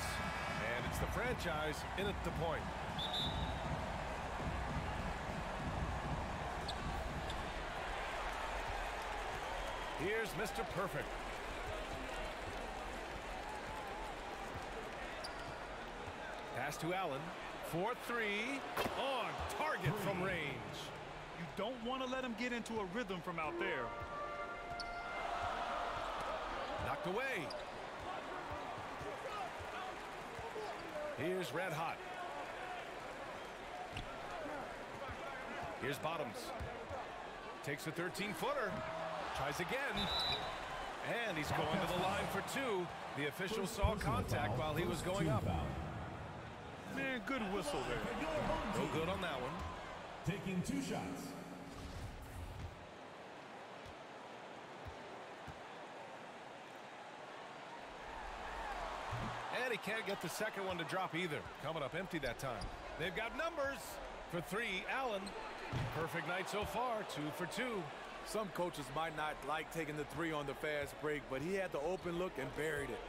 And it's the franchise in at the point. Here's Mr. Perfect. Pass to Allen. 4-3. On target from range. You don't want to let him get into a rhythm from out there. Knocked away. Here's Red Hot. Here's Bottoms. Takes a 13-footer. Tries again. And he's going to the line for two. The official saw contact while he was going up. Man, good whistle there. No good on that one. Taking two shots. And he can't get the second one to drop either. Coming up empty that time. They've got numbers for three. Allen. Perfect night so far. Two for two. Some coaches might not like taking the three on the fast break, but he had the open look and buried it.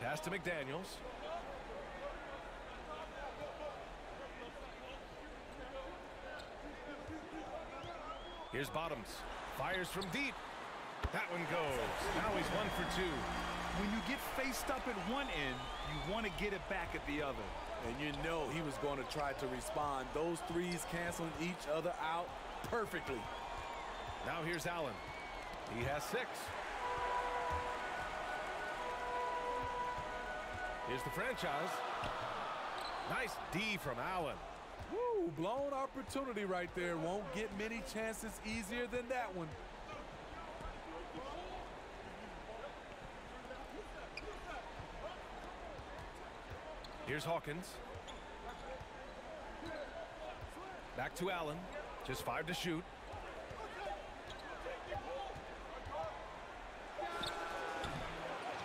Pass to McDaniels. Here's Bottoms. Fires from deep. That one goes. Now he's one for two. When you get faced up at one end, you want to get it back at the other. And you know he was going to try to respond. Those threes canceling each other out perfectly. Now here's Allen. He has six. Here's the franchise. Nice D from Allen. Woo, blown opportunity right there. Won't get many chances easier than that one. Here's Hawkins. Back to Allen. Just five to shoot.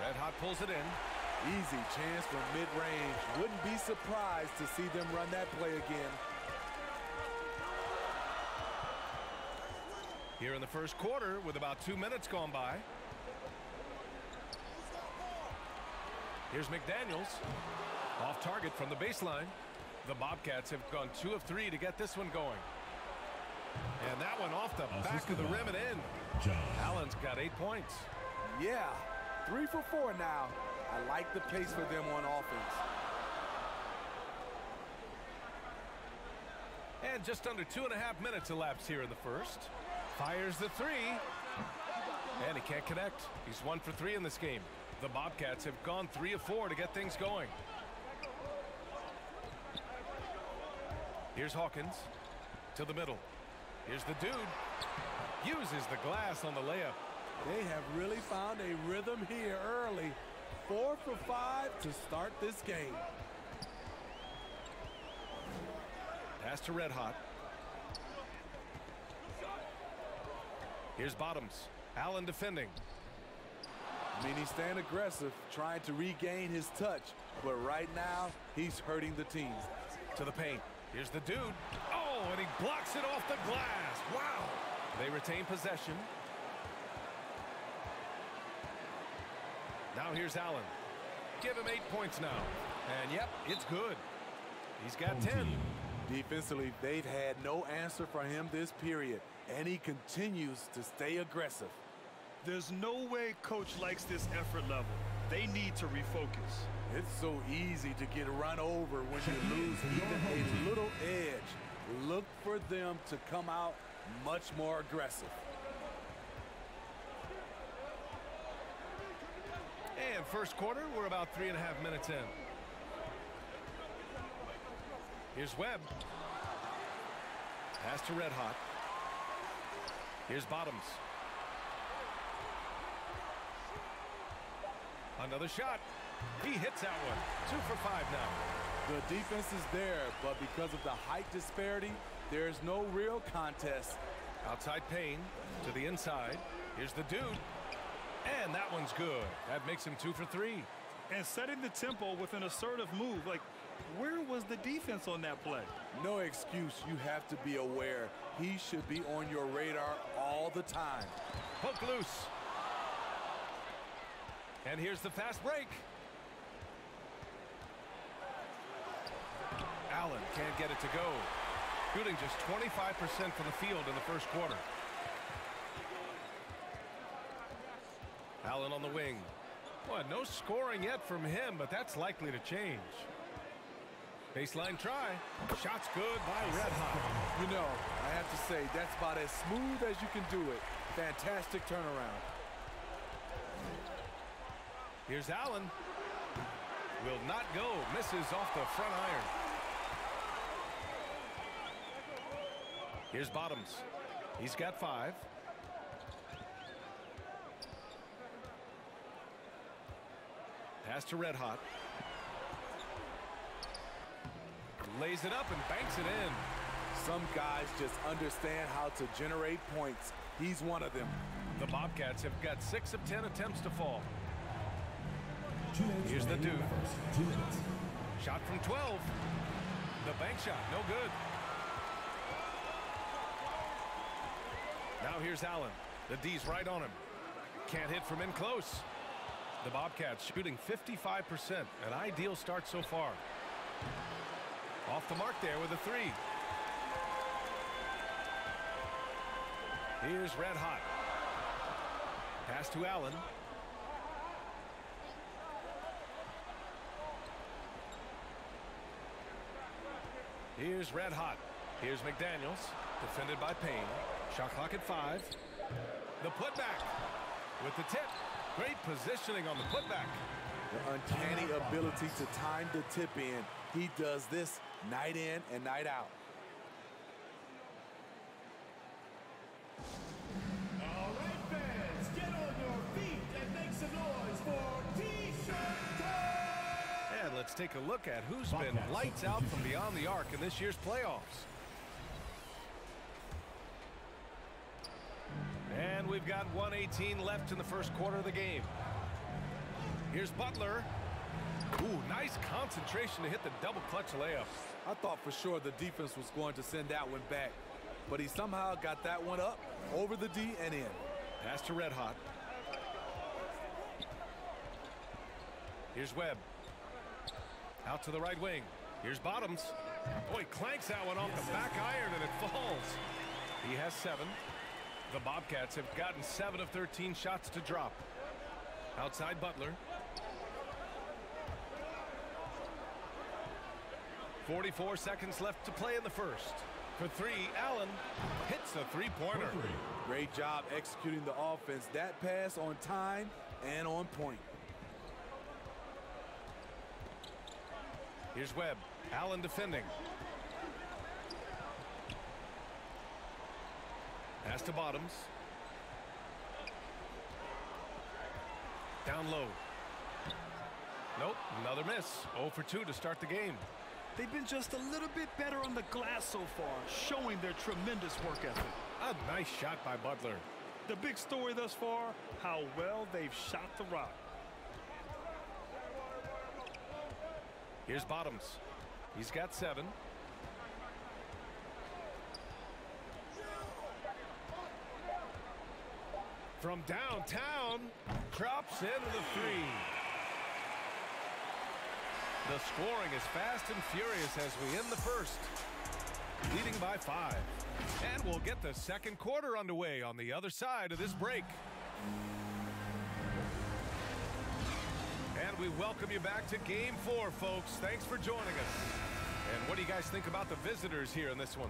Red Hot pulls it in. Easy chance from mid-range. Wouldn't be surprised to see them run that play again. Here in the first quarter with about two minutes gone by. Here's McDaniels. Off target from the baseline. The Bobcats have gone two of three to get this one going. And that one off the back of the rim and in. John. Allen's got eight points. Yeah, three for four now. I like the pace for them on offense. And just under two and a half minutes elapsed here in the first. Fires the three. And he can't connect. He's one for three in this game. The Bobcats have gone three of four to get things going. Here's Hawkins to the middle. Here's the dude. Uses the glass on the layup. They have really found a rhythm here early. Four for five to start this game. Pass to Red Hot. Here's Bottoms. Allen defending. I mean, he's staying aggressive, trying to regain his touch. But right now, he's hurting the team. To the paint. Here's the dude. Oh, and he blocks it off the glass. Wow. They retain possession. Now here's Allen. Give him eight points now. And yep, it's good. He's got 10. Defensively, they've had no answer for him this period, and he continues to stay aggressive. There's no way coach likes this effort level. They need to refocus. It's so easy to get run over when you lose even a little edge. Look for them to come out much more aggressive. And first quarter, we're about three and a half minutes in. Here's Webb. Pass to Red Hot. Here's Bottoms. Another shot. He hits that one. Two for five now. The defense is there, but because of the height disparity, there's no real contest. Outside Payne to the inside. Here's the dude. And that one's good. That makes him two for three. And setting the tempo with an assertive move. Like, where was the defense on that play? No excuse. You have to be aware. He should be on your radar all the time. Hook loose. And here's the fast break. Allen can't get it to go. Shooting just 25% from the field in the first quarter. Allen on the wing. What? no scoring yet from him, but that's likely to change. Baseline try. Shot's good by Red Hot. You know, I have to say, that's about as smooth as you can do it. Fantastic turnaround. Here's Allen. Will not go. Misses off the front iron. Here's Bottoms. He's got five. Pass to Red Hot. Lays it up and banks it in. Some guys just understand how to generate points. He's one of them. The Bobcats have got six of ten attempts to fall. Here's the dude. Shot from 12. The bank shot, no good. Now here's Allen. The D's right on him. Can't hit from in close. The Bobcats shooting 55%, an ideal start so far. Off the mark there with a three. Here's Red Hot. Pass to Allen. Here's Red Hot. Here's McDaniels. Defended by Payne. Shot clock at five. The putback with the tip. Great positioning on the putback. The uncanny ability to time the tip in. He does this night in and night out. Take a look at who's been lights out from beyond the arc in this year's playoffs. And we've got 118 left in the first quarter of the game. Here's Butler. Ooh, nice concentration to hit the double clutch layup. I thought for sure the defense was going to send that one back, but he somehow got that one up over the D and in. Pass to Red Hot. Here's Webb. Out to the right wing. Here's Bottoms. Boy, clanks that one off the back iron and it falls. He has seven. The Bobcats have gotten seven of 13 shots to drop. Outside Butler. 44 seconds left to play in the first. For three, Allen hits a three-pointer. Great job executing the offense. That pass on time and on point. Here's Webb. Allen defending. Pass to Bottoms. Down low. Nope, another miss. 0 for 2 to start the game. They've been just a little bit better on the glass so far, showing their tremendous work ethic. A nice shot by Butler. The big story thus far, how well they've shot the rock. Here's Bottoms. He's got seven. From downtown, drops into the three. The scoring is fast and furious as we end the first. Leading by five. And we'll get the second quarter underway on the other side of this break. We welcome you back to game four, folks. Thanks for joining us. And what do you guys think about the visitors here in this one?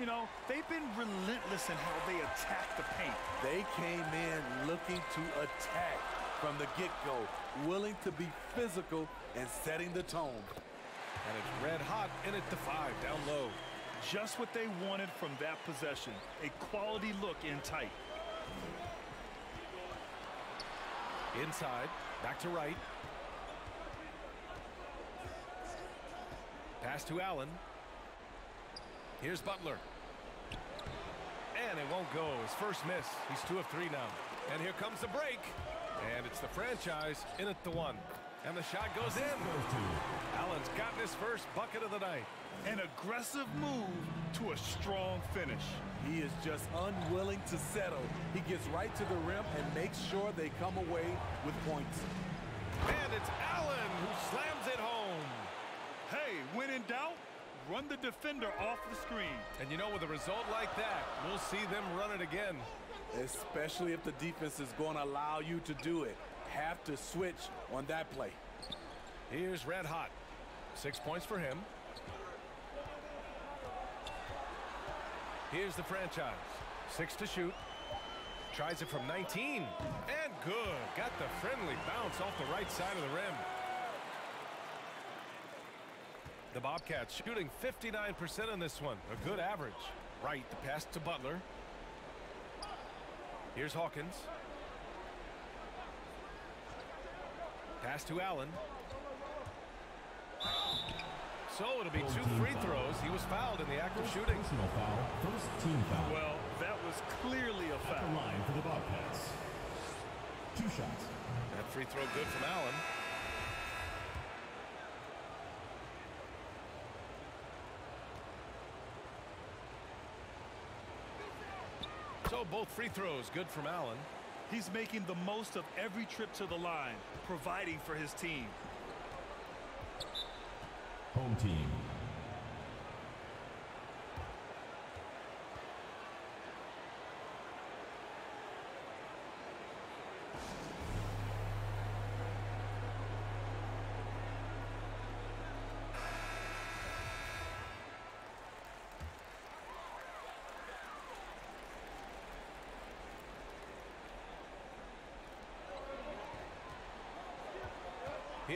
You know, they've been relentless in how they attack the paint. They came in looking to attack from the get-go, willing to be physical and setting the tone. And it's red hot in it to five down low. Just what they wanted from that possession. A quality look in tight. Inside, back to right. Pass to Allen. Here's Butler. And it won't go. His first miss. He's two of three now. And here comes the break. And it's the franchise in at the one. And the shot goes in. Goes to Allen's gotten his first bucket of the night. An aggressive move to a strong finish. He is just unwilling to settle. He gets right to the rim and makes sure they come away with points. And it's Allen who slams it home. Hey, when in doubt, Run the defender off the screen. And you know, with a result like that, we'll see them run it again. Especially if the defense is going to allow you to do it. Have to switch on that play. Here's Red Hot. Six points for him. Here's the franchise. Six to shoot. Tries it from 19. And good. Got the friendly bounce off the right side of the rim. The Bobcats shooting 59% in this one. A good average. Right, the pass to Butler. Here's Hawkins. Pass to Allen. So it'll be two free throws. He was fouled in the act of shooting. Personal foul. First team foul. Well, that was clearly a foul. line for the Bobcats. Two shots. That free throw good from Allen. So both free throws good from Allen. He's making the most of every trip to the line, providing for his team. Home team.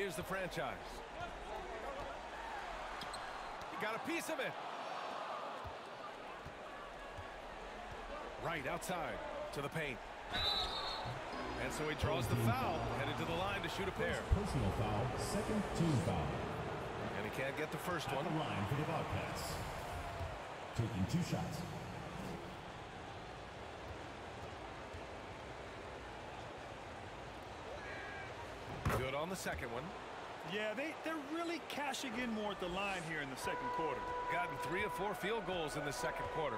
Here's the franchise. He got a piece of it. Right outside to the paint. And so he draws the foul, headed to the line to shoot a pair. Personal foul. Second team foul. And he can't get the first At one. the line for the Bobcats. Taking two shots. The second one. Yeah, they, they're really cashing in more at the line here in the second quarter. Gotten three or four field goals in the second quarter.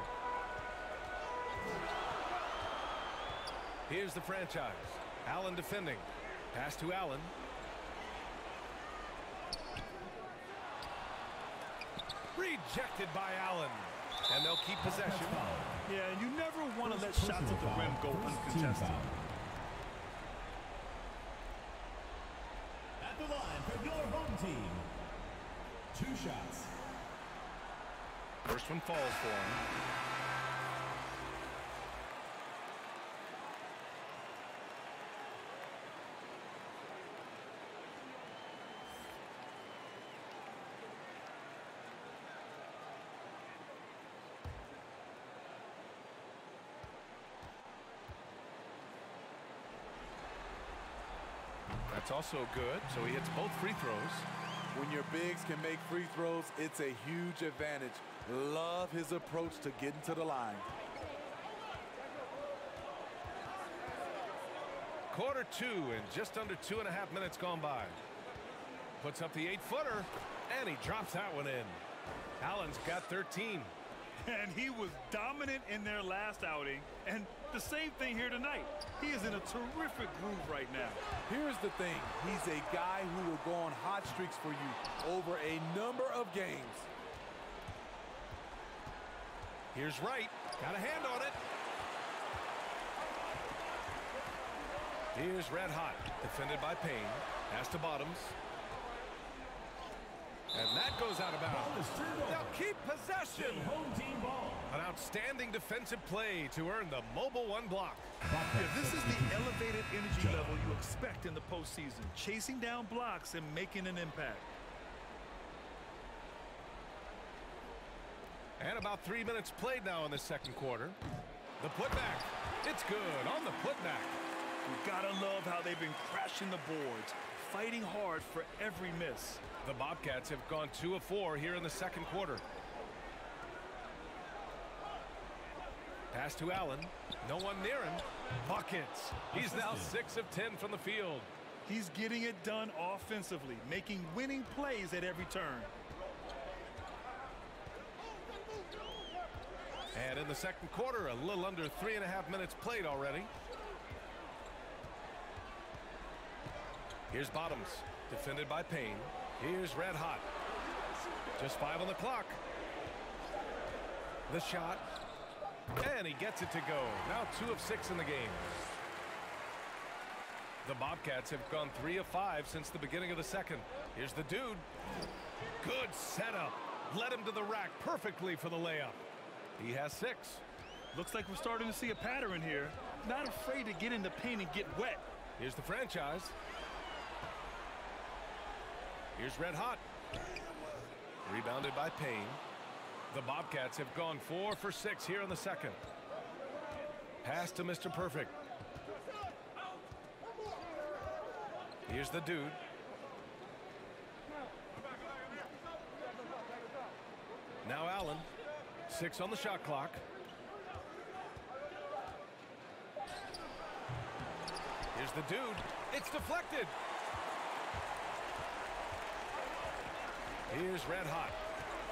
Here's the franchise. Allen defending. Pass to Allen. Rejected by Allen. And they'll keep possession. Yeah, and you never want to let shots at the rim go foul. First team uncontested. foul. At the line for your home team. Two shots. First one falls for him. That's also good. So he hits both free throws. When your bigs can make free throws, it's a huge advantage. Love his approach to getting to the line. Quarter two and just under two and a half minutes gone by. Puts up the eight-footer, and he drops that one in. Allen's got 13. And he was dominant in their last outing. And the same thing here tonight. He is in a terrific groove right now. Here's the thing. He's a guy who will go on hot streaks for you over a number of games. Here's Wright. Got a hand on it. Here's Red Hot. Defended by Payne. Pass to Bottoms. And that goes out of bounds. They'll keep possession. Home team ball. An outstanding defensive play to earn the mobile one block. Yeah, this is the elevated energy level you expect in the postseason. Chasing down blocks and making an impact. And about three minutes played now in the second quarter. The putback. It's good on the putback. You gotta love how they've been crashing the boards, fighting hard for every miss. The Bobcats have gone two of four here in the second quarter. Pass to Allen. No one near him. Buckets. He's now six of ten from the field. He's getting it done offensively, making winning plays at every turn. And in the second quarter, a little under three and a half minutes played already. Here's Bottoms, defended by Payne. Here's Red Hot. Just five on the clock. The shot. And he gets it to go. Now two of six in the game. The Bobcats have gone three of five since the beginning of the second. Here's the dude. Good setup. Led him to the rack perfectly for the layup. He has six. Looks like we're starting to see a pattern here. Not afraid to get in the paint and get wet. Here's the franchise. Here's Red Hot. Rebounded by Payne. The Bobcats have gone four for six here in the second. Pass to Mr. Perfect. Here's the dude. Now Allen. Six on the shot clock. Here's the dude. It's deflected. Here's Red Hot.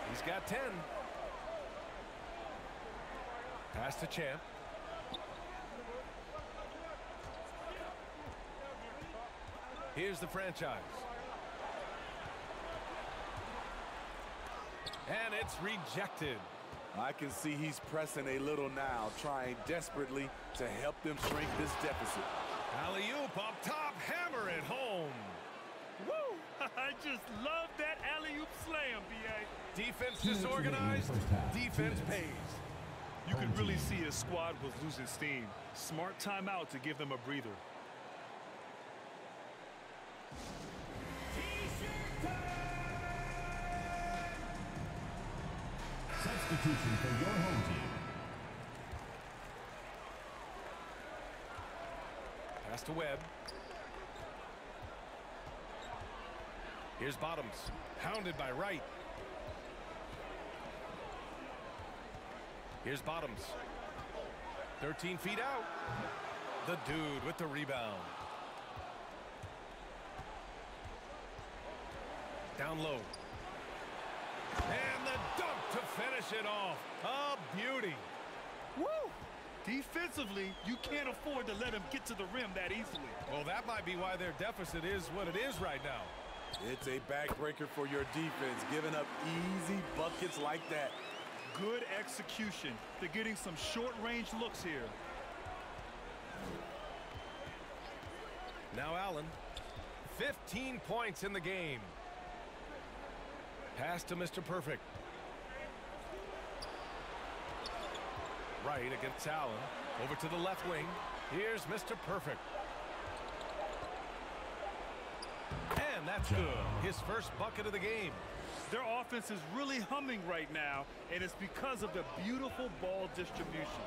He's got 10. Pass to Champ. Here's the franchise. And it's rejected. I can see he's pressing a little now, trying desperately to help them shrink this deficit. Alley-oop up top, hammer it home. Woo! I just love that alley-oop slam, B.A. Defense disorganized, defense pays. You could really see his squad was losing steam. Smart timeout to give them a breather. Substitution for your home team. Pass to Webb. Here's Bottoms, hounded by Wright. Here's Bottoms. 13 feet out. The dude with the rebound. Down low. And the dunk to finish it off. A beauty. Woo! Defensively, you can't afford to let him get to the rim that easily. Well, that might be why their deficit is what it is right now. It's a backbreaker for your defense, giving up easy buckets like that. Good execution. They're getting some short-range looks here. Now Allen. 15 points in the game. Pass to Mr. Perfect. Right against Allen. Over to the left wing. Here's Mr. Perfect. And that's good. His first bucket of the game. Their offense is really humming right now, and it's because of the beautiful ball distribution.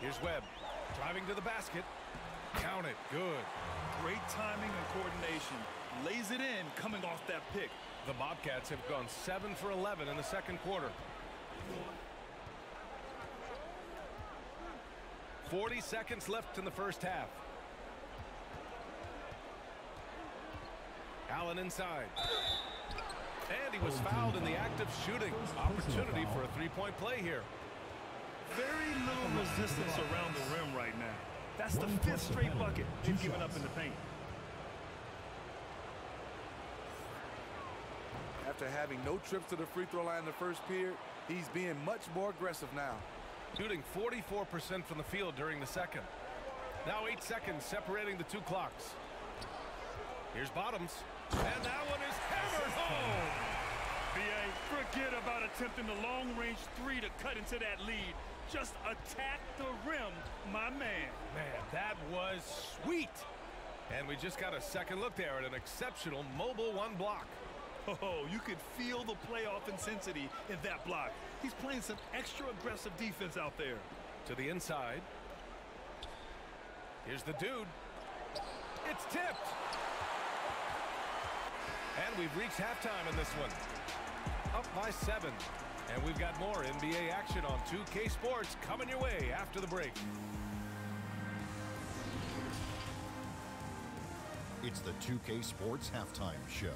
Here's Webb. Driving to the basket. Count it. Good. Great timing and coordination. Lays it in coming off that pick. The Bobcats have gone 7 for 11 in the second quarter. 40 seconds left in the first half. Allen inside. And he was fouled in the act of shooting. Opportunity for a three-point play here. Very little resistance around the rim right now. That's the fifth straight bucket they've given up in the paint. After having no trips to the free throw line in the first period, he's being much more aggressive now. Shooting 44% from the field during the second. Now eight seconds separating the two clocks. Here's Bottoms. And that one is hammered home. B.A., forget about attempting the long-range three to cut into that lead. Just attack the rim, my man. Man, that was sweet. And we just got a second look there at an exceptional mobile one block. Oh, you could feel the playoff intensity in that block. He's playing some extra aggressive defense out there. To the inside. Here's the dude. It's tipped. And we've reached halftime in this one. Up by seven. And we've got more NBA action on 2K Sports coming your way after the break. It's the 2K Sports Halftime Show.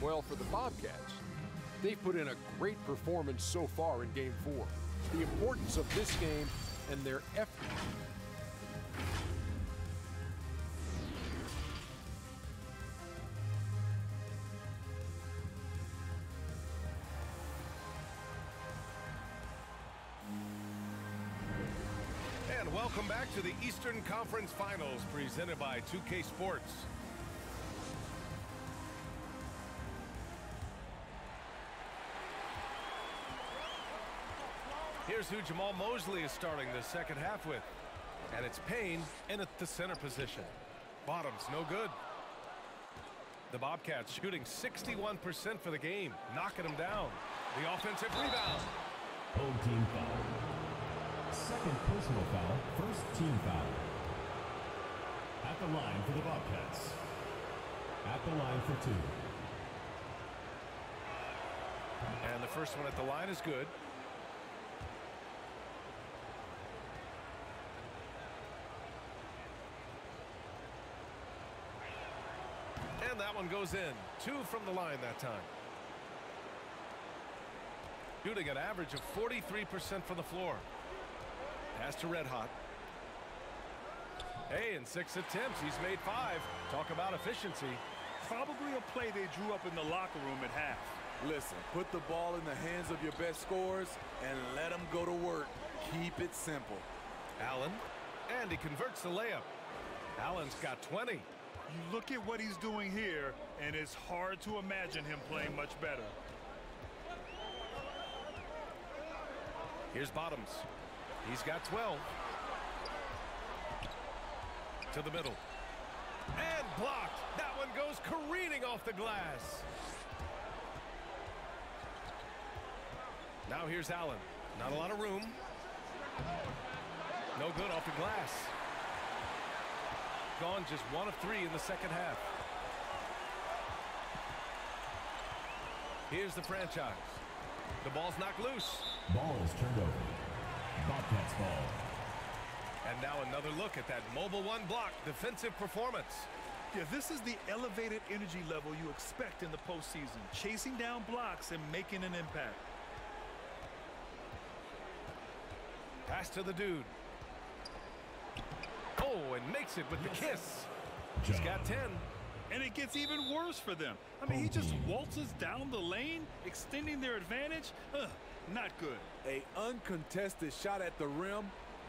Well, for the Bobcats, they've put in a great performance so far in Game 4. The importance of this game and their effort. And welcome back to the Eastern Conference Finals presented by 2K Sports. Here's who Jamahl Mosley is starting the second half with. And it's Payne in at the center position. Bottoms, no good. The Bobcats shooting 61% for the game, knocking them down. The offensive rebound. Home team foul. Second personal foul, first team foul. At the line for the Bobcats. At the line for two. And the first one at the line is good. And that one goes in. Two from the line that time. Shooting an average of 43% from the floor. Pass to Red Hot. Hey, in six attempts, he's made five. Talk about efficiency. Probably a play they drew up in the locker room at half. Listen, put the ball in the hands of your best scorers and let them go to work. Keep it simple. Allen. And he converts the layup. Allen's got 20. You look at what he's doing here, and it's hard to imagine him playing much better. Here's Bottoms. He's got 12. To the middle. And blocked. That one goes careening off the glass. Now here's Allen. Not a lot of room. No good off the glass. Gone just one of three in the second half. Here's the franchise. The ball's knocked loose. Ball is turned over. Bobcats ball. And now another look at that mobile one block defensive performance. Yeah, this is the elevated energy level you expect in the postseason. Chasing down blocks and making an impact. Pass to the dude. Oh, and makes it with the kiss. He's got 10. And it gets even worse for them. I mean, he oh, just waltzes down the lane, extending their advantage. Ugh, not good. A uncontested shot at the rim,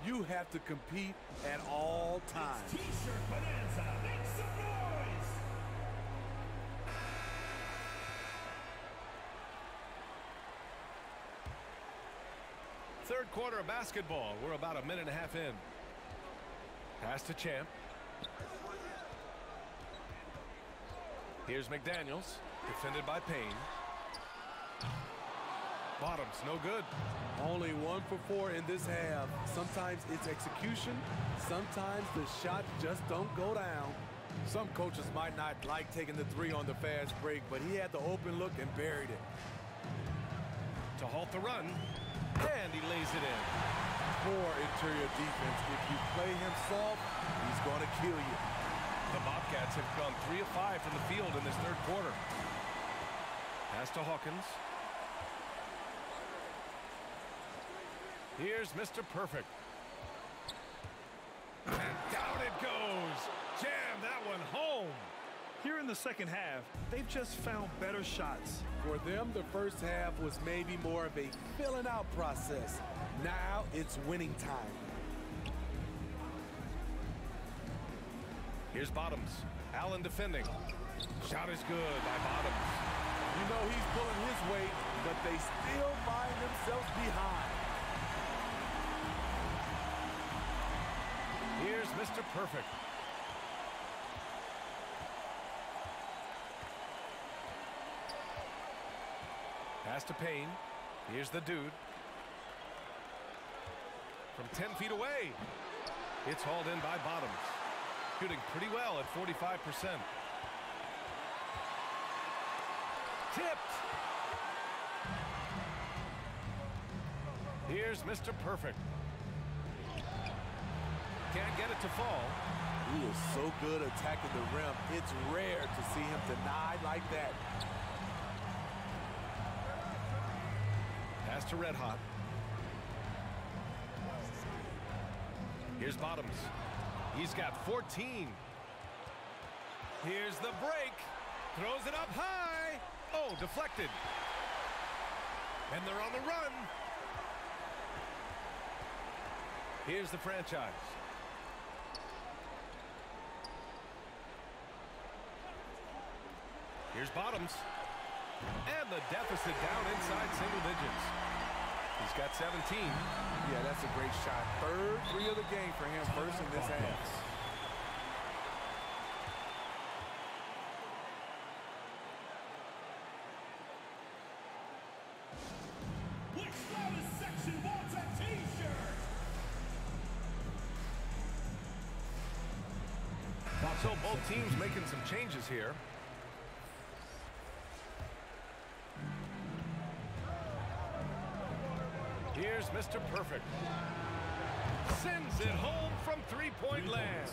you have to compete at all times. T-shirt bonanza. Make some noise. Third quarter of basketball. We're about a minute and a half in. Pass to Champ. Here's McDaniels, defended by Payne. Bottoms, no good. Only one for four in this half. Sometimes it's execution. Sometimes the shots just don't go down. Some coaches might not like taking the three on the fast break, but he had the open look and buried it. To halt the run, and he lays it in. Poor interior defense. If you play him soft, he's going to kill you. The Bobcats have gone three of five from the field in this third quarter. Pass to Hawkins. Here's Mr. Perfect. And down it goes. Jam that one home. Here in the second half, they've just found better shots. For them, the first half was maybe more of a filling out process. Now it's winning time. Here's Bottoms. Allen defending. Shot is good by Bottoms. You know he's pulling his weight, but they still find themselves behind. Here's Mr. Perfect. Pass to Payne. Here's the dude from 10 feet away. It's hauled in by Bottoms. Shooting pretty well at 45%. Tipped. Here's Mr. Perfect. Can't get it to fall. He is so good attacking the rim. It's rare to see him denied like that. Pass to Red Hot. Here's Bottoms. He's got 14. Here's the break. Throws it up high. Oh, deflected. And they're on the run. Here's the franchise. Here's Bottoms. And the deficit down inside single digits. He's got 17. Yeah, that's a great shot. Third three of the game for him, first in this half. Which loudest section wants a t-shirt? So both teams making some changes here. Here's Mr. Perfect. Sends it home from three-point land.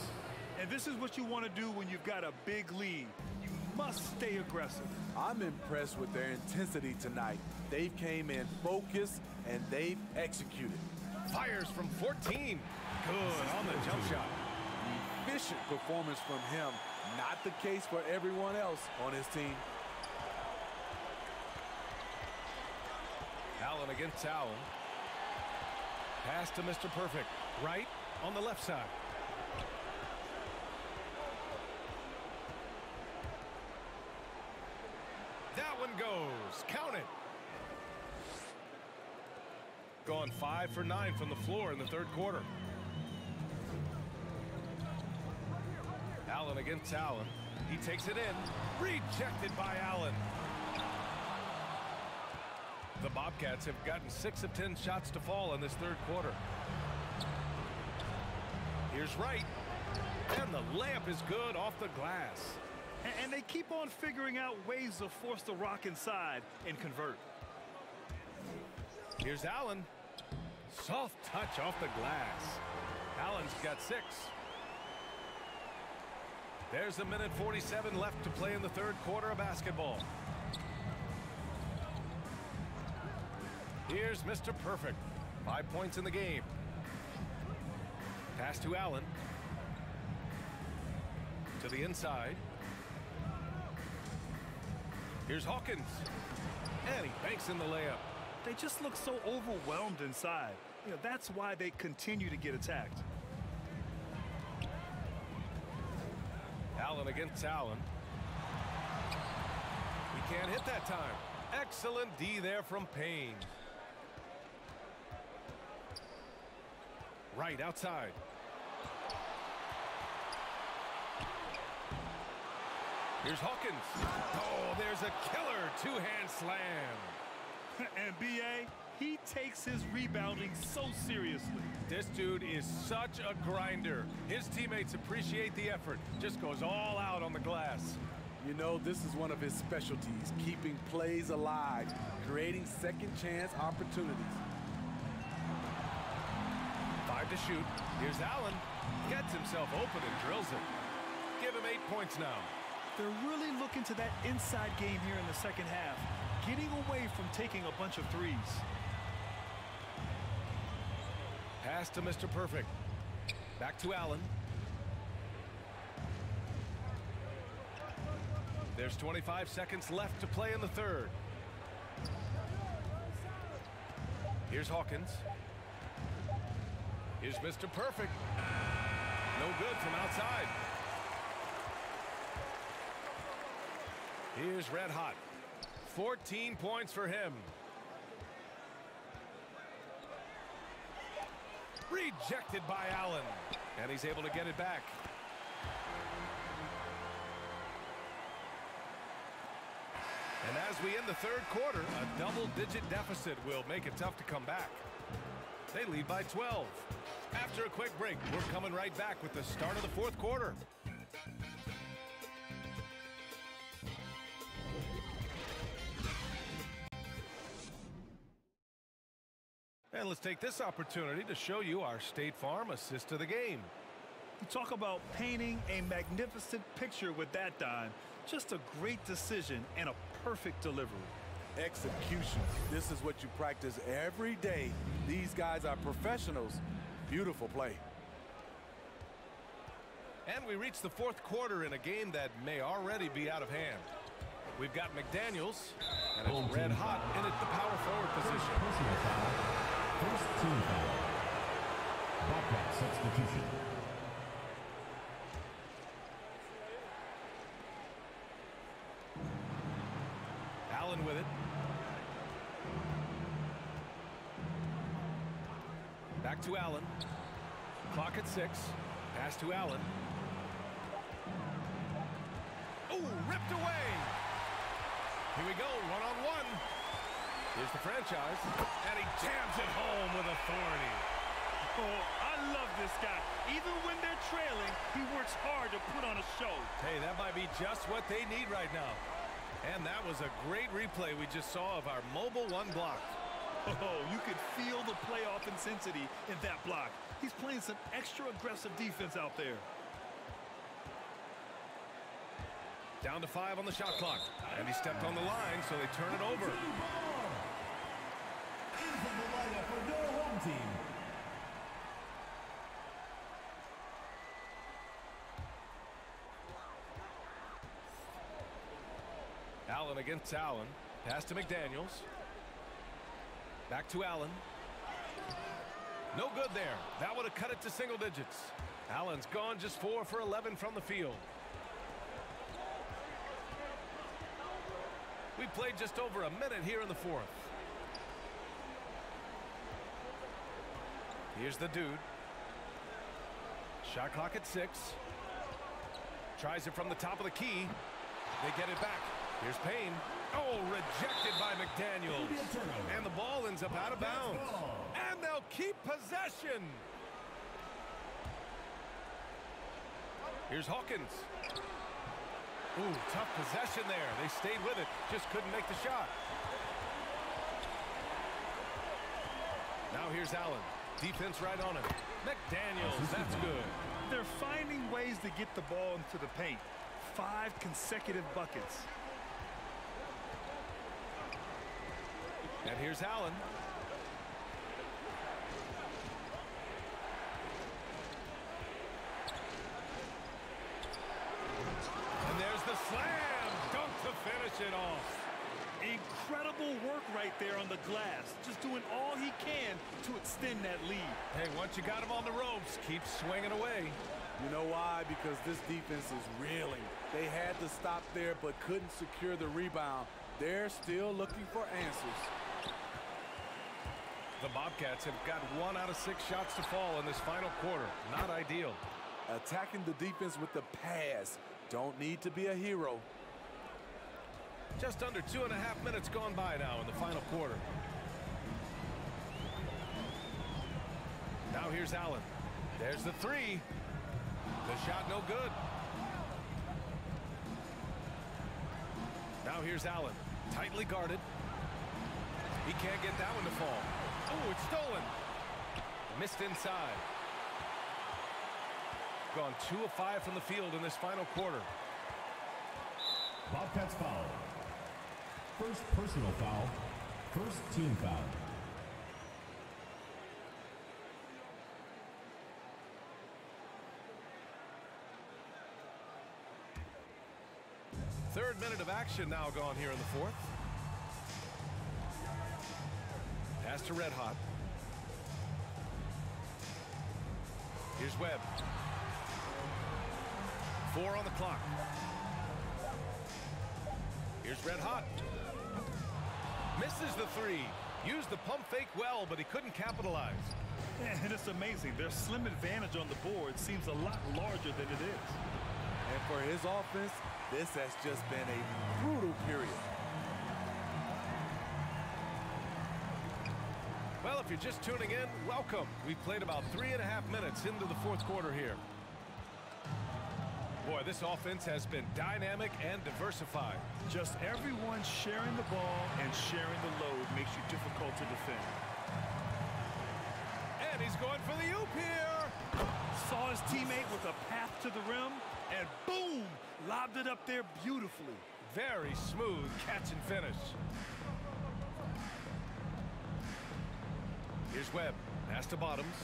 And this is what you want to do when you've got a big lead. You must stay aggressive. I'm impressed with their intensity tonight. They've came in focused and they've executed. Fires from 14. Good on the jump shot. Efficient performance from him. Not the case for everyone else on his team. Allen against Allen. Pass to Mr. Perfect. Right on the left side. That one goes. Count it. Gone five for nine from the floor in the third quarter. Allen against Allen. He takes it in. Rejected by Allen. The Bobcats have gotten six of ten shots to fall in this third quarter. Here's Wright. And the layup is good off the glass. And they keep on figuring out ways to force the rock inside and convert. Here's Allen. Soft touch off the glass. Allen's got six. There's a minute 47 left to play in the third quarter of basketball. Here's Mr. Perfect. Five points in the game. Pass to Allen. To the inside. Here's Hawkins. And he banks in the layup. They just look so overwhelmed inside. You know, that's why they continue to get attacked. Allen against Allen. He can't hit that time. Excellent D there from Payne. Right outside. Here's Hawkins. Oh, there's a killer two-hand slam. and B.A., he takes his rebounding so seriously. This dude is such a grinder. His teammates appreciate the effort. Just goes all out on the glass. You know, this is one of his specialties, keeping plays alive, creating second chance opportunities. To shoot. Here's Allen. Gets himself open and drills it. Give him eight points now. They're really looking to that inside game here in the second half, getting away from taking a bunch of threes. Pass to Mr. Perfect. Back to Allen. There's 25 seconds left to play in the third. Here's Hawkins. Here's Mr. Perfect. No good from outside. Here's Red Hot. 14 points for him. Rejected by Allen. And he's able to get it back. And as we end the third quarter, a double-digit deficit will make it tough to come back. They lead by 12. After a quick break, we're coming right back with the start of the fourth quarter. And let's take this opportunity to show you our State Farm assist to the game. You talk about painting a magnificent picture with that dime. Just a great decision and a perfect delivery. Execution. This is what you practice every day. These guys are professionals. Beautiful play. And we reach the fourth quarter in a game that may already be out of hand. We've got McDaniels, and it's red hot in at the power forward position. Personal foul. First team foul. Bobcat substitution. Allen with it. Back to Allen. Clock at six. Pass to Allen. Oh, ripped away. Here we go, one-on-one. Here's the franchise. And he jams it home with authority. Oh, I love this guy. Even when they're trailing, he works hard to put on a show. Hey, that might be just what they need right now. And that was a great replay we just saw of our mobile one block. Oh, you could feel the playoff intensity in that block. He's playing some extra aggressive defense out there. Down to five on the shot clock. And he stepped on the line, so they turn it over. In from the lineup for your home team. Allen against Allen. Pass to McDaniels. Back to Allen. No good there. That would have cut it to single digits. Allen's gone just four for 11 from the field. We played just over a minute here in the fourth. Here's the dude. Shot clock at six. Tries it from the top of the key. They get it back. Here's Payne. Oh, rejected by McDaniels. And the ball ends up out of bounds. And they'll keep possession. Here's Hawkins. Ooh, tough possession there. They stayed with it. Just couldn't make the shot. Now here's Allen. Defense right on him. McDaniels, that's good. They're finding ways to get the ball into the paint. Five consecutive buckets. And here's Allen. And there's the slam. Dunk to finish it off. Incredible work right there on the glass. Just doing all he can to extend that lead. Hey, once you got him on the ropes, keep swinging away. You know why? Because this defense is reeling. They had to stop there but couldn't secure the rebound. They're still looking for answers. The Bobcats have got one out of six shots to fall in this final quarter. Not ideal. Attacking the defense with the pass. Don't need to be a hero. Just under two and a half minutes gone by now in the final quarter. Now here's Allen. There's the three. The shot no good. Now here's Allen. Tightly guarded. He can't get that one to fall. Oh, it's stolen. Missed inside. Gone two of five from the field in this final quarter. Bobcats foul. First personal foul. First team foul. Third minute of action now gone here in the fourth. Pass to Red Hot. Here's Webb. Four on the clock. Here's Red Hot. Misses the three. Used the pump fake well, but he couldn't capitalize. And it's amazing. Their slim advantage on the board seems a lot larger than it is. And for his offense, this has just been a brutal period. If you're just tuning in, welcome. We've played about three and a half minutes into the fourth quarter here. Boy, this offense has been dynamic and diversified. Just everyone sharing the ball and sharing the load makes you difficult to defend. And he's going for the oop here. Saw his teammate with a path to the rim, and boom, lobbed it up there beautifully. Very smooth catch and finish. Here's Webb. Pass to Bottoms.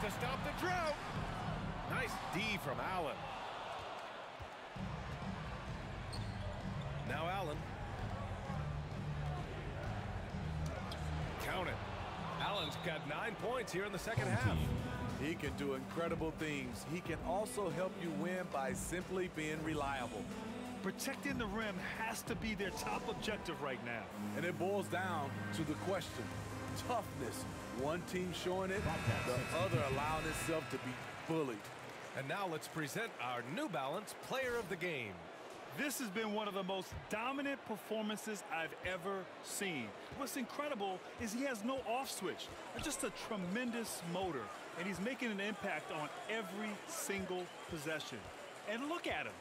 To stop the drought. Nice D from Allen. Now Allen. Count it. Allen's got nine points here in the second half. He can do incredible things. He can also help you win by simply being reliable. Protecting the rim has to be their top objective right now. And it boils down to the question toughness. One team showing it, the other allowing itself to be bullied. And now let's present our New Balance Player of the Game. This has been one of the most dominant performances I've ever seen. What's incredible is he has no off switch, just a tremendous motor, and he's making an impact on every single possession. And look at him.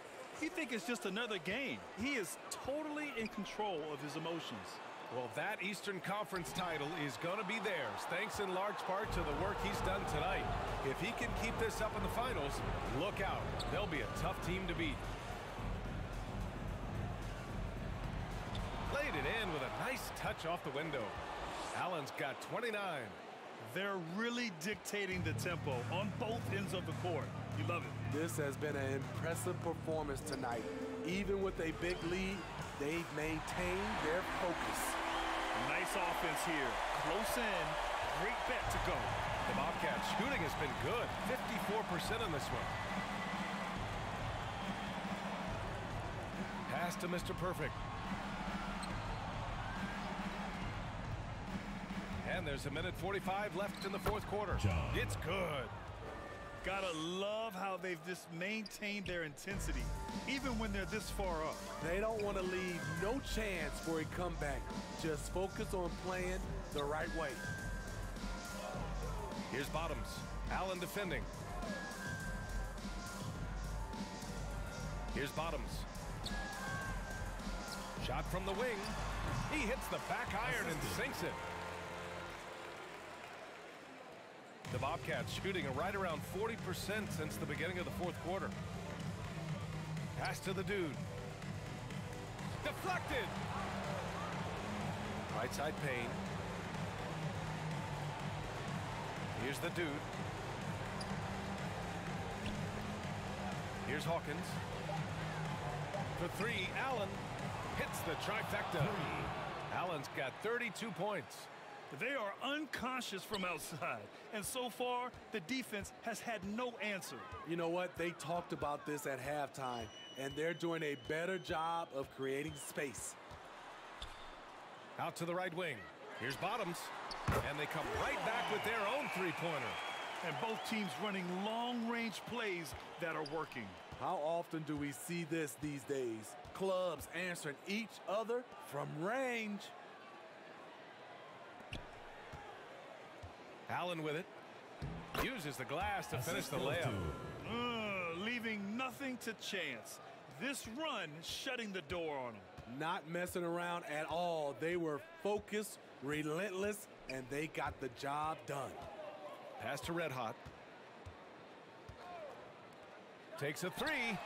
You think it's just another game. He is totally in control of his emotions. Well, that Eastern Conference title is going to be theirs, thanks in large part to the work he's done tonight. If he can keep this up in the finals, look out. They'll be a tough team to beat. Played it in with a nice touch off the window. Allen's got 29. They're really dictating the tempo on both ends of the court. You love it. This has been an impressive performance tonight. Even with a big lead, they've maintained their focus. Nice offense here. Close in. Great bet to go. The Bobcats shooting has been good. 54% on this one. Pass to Mr. Perfect. And there's a minute 45 left in the fourth quarter. John. It's good. Gotta love how they've just maintained their intensity, even when they're this far up. They don't want to leave no chance for a comeback. Just focus on playing the right way. Here's Bottoms. Allen defending. Here's Bottoms. Shot from the wing. He hits the back iron and sinks it. The Bobcats shooting right around 40% since the beginning of the fourth quarter. Pass to the dude. Deflected. Right side Payne. Here's the dude. Here's Hawkins. For three, Allen hits the trifecta. Allen's got 32 points. They are unconscious from outside, and so far, the defense has had no answer. You know what? They talked about this at halftime, and they're doing a better job of creating space. Out to the right wing. Here's Bottoms. And they come right back with their own three-pointer. And both teams running long-range plays that are working. How often do we see this these days? Clubs answering each other from range. Allen with it. Uses the glass to finish the goes layup. Uh, leaving nothing to chance. This run shutting the door on them. Not messing around at all. They were focused, relentless, and they got the job done. Pass to Red Hot. Takes a three.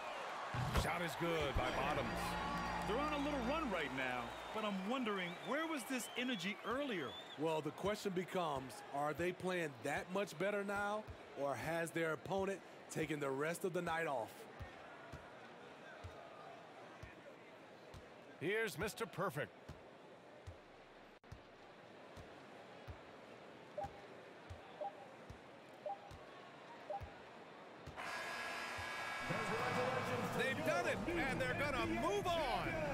Shot is good by Bottoms. They're on a little run right now, but I'm wondering where was this energy earlier? Well, the question becomes are they playing that much better now, or has their opponent taken the rest of the night off? Here's Mr. Perfect. They've done it, and they're going to move on.